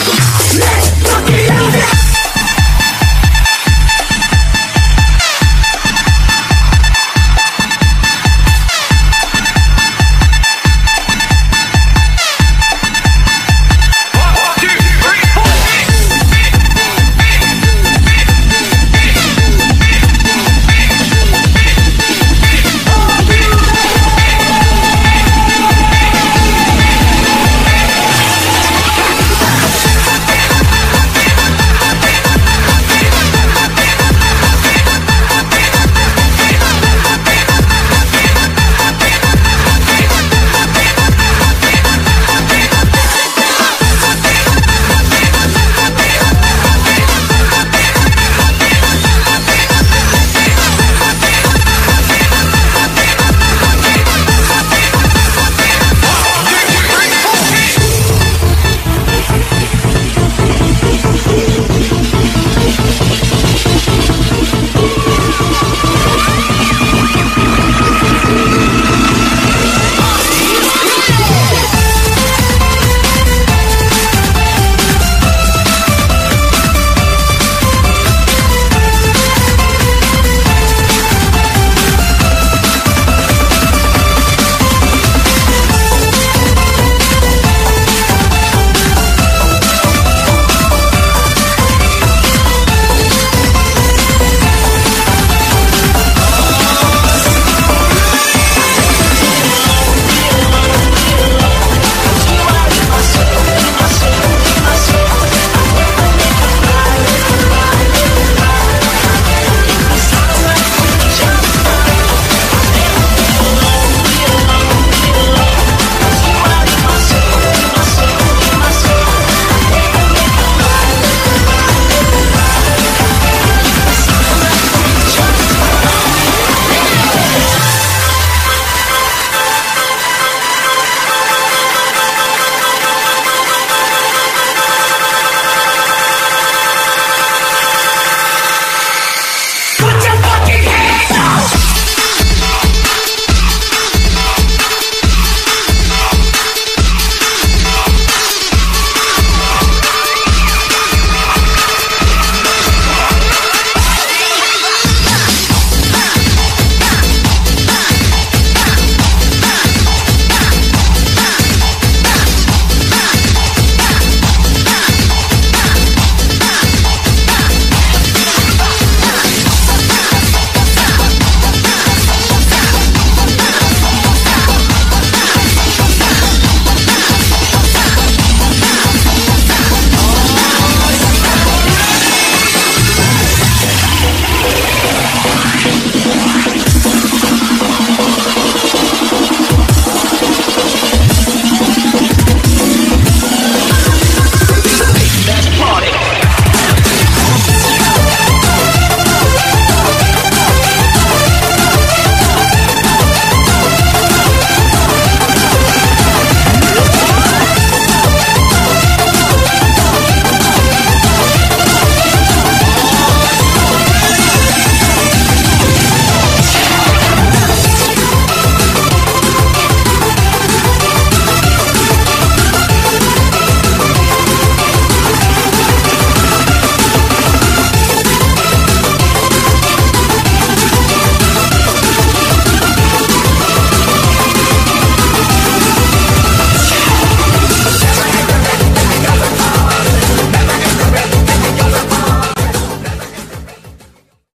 Yeah!